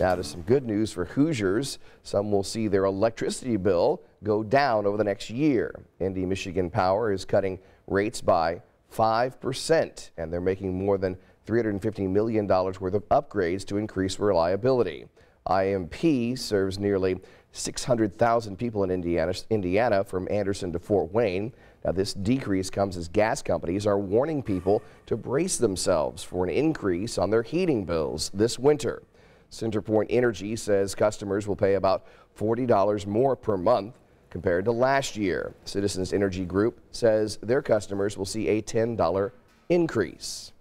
Now to some good news for Hoosiers. Some will see their electricity bill go down over the next year. Indy Michigan Power is cutting rates by 5%, and they're making more than $350 million worth of upgrades to increase reliability. IMP serves nearly 600,000 people in Indiana, Indiana from Anderson to Fort Wayne. Now, this decrease comes as gas companies are warning people to brace themselves for an increase on their heating bills this winter. CenterPoint Energy says customers will pay about $40 more per month compared to last year. Citizens Energy Group says their customers will see a $10 increase.